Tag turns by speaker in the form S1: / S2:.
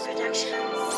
S1: Productions.